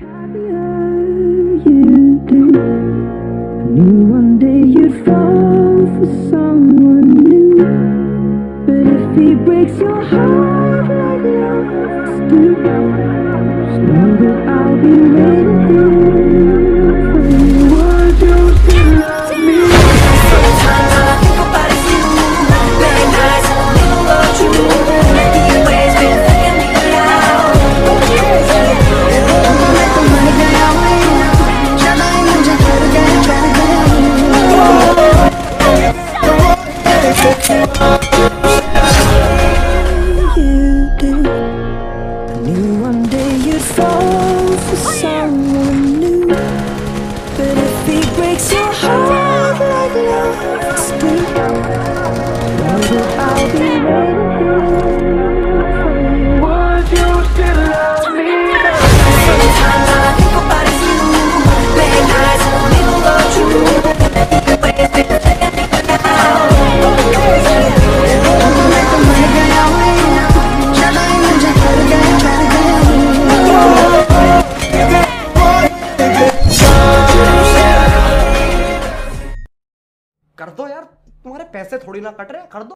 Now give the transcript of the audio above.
you do. I knew one day you'd fall for someone new. But if he breaks your heart like lovers do, just know that I'll be waiting you do. I knew one day you'd fall for someone new. But if he breaks your heart like that I'll be waiting you. Would you love कर दो यार तुम्हारे पैसे थोड़ी ना cut रहे हैं कर दो।